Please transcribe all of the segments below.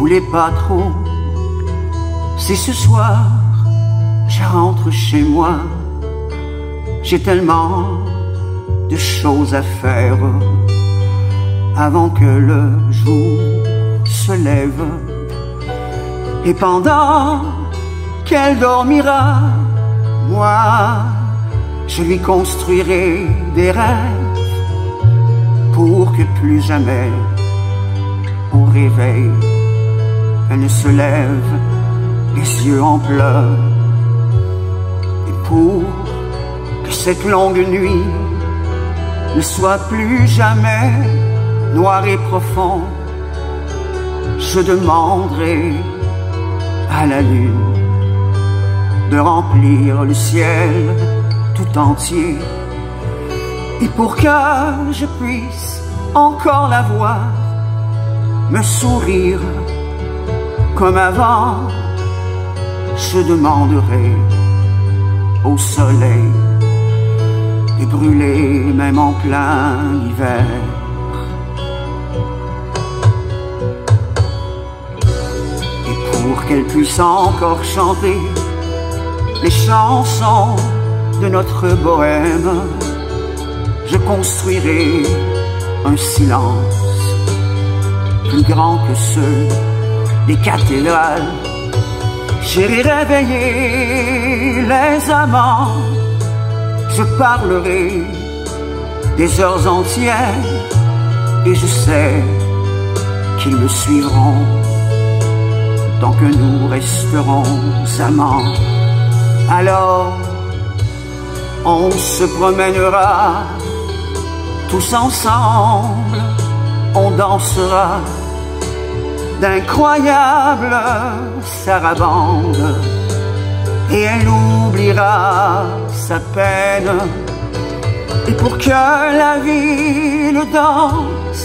voulez pas trop. Si ce soir je rentre chez moi, j'ai tellement de choses à faire avant que le jour se lève. Et pendant qu'elle dormira, moi, je lui construirai des rêves pour que plus jamais au réveil, elle se lève les yeux en pleurs. Et pour que cette longue nuit ne soit plus jamais noire et profonde, je demanderai à la lune de remplir le ciel tout entier. Et pour que je puisse encore la voir, me sourire comme avant, je demanderai au soleil de brûler même en plein hiver. Et pour qu'elle puisse encore chanter les chansons de notre bohème, je construirai un silence plus grand que ceux des cathédrales. J'irai réveiller les amants, je parlerai des heures entières et je sais qu'ils me suivront tant que nous resterons amants. Alors, on se promènera tous ensemble, on dansera d'incroyables sarabandes et elle oubliera sa peine. Et pour que la ville danse,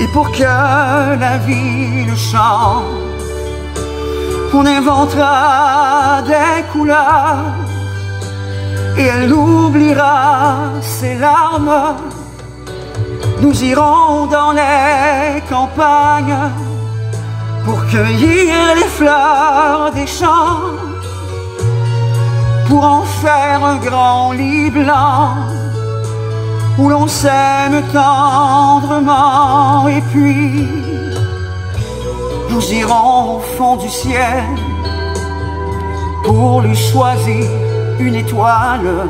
et pour que la ville chante, on inventera des couleurs et elle oubliera ses larmes. Nous irons dans les campagnes pour cueillir les fleurs des champs, pour en faire un grand lit blanc où l'on s'aime tendrement. Et puis nous irons au fond du ciel pour lui choisir une étoile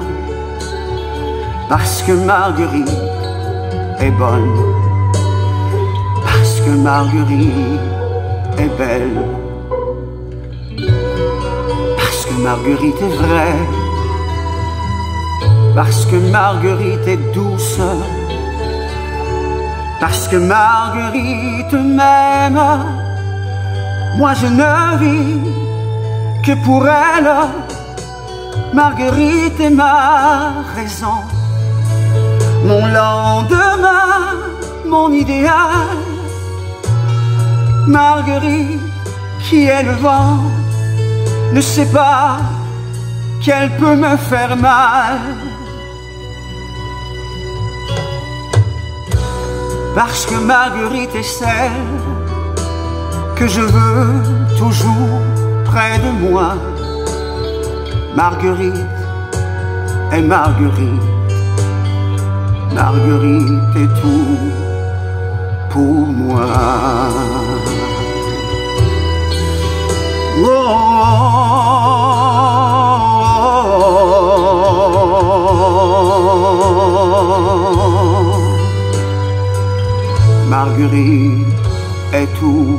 parce que Marguerite est bonne, parce que Marguerite est belle, parce que Marguerite est vraie, parce que Marguerite est douce, parce que Marguerite m'aime. Moi je ne vis que pour elle. Marguerite est ma raison, mon lendemain, mon idéal. Marguerite, qui est le vent, ne sait pas qu'elle peut me faire mal. Parce que Marguerite est celle que je veux toujours près de moi. Marguerite est Marguerite, Marguerite est tout pour moi. Marguerite est tout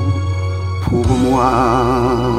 pour moi.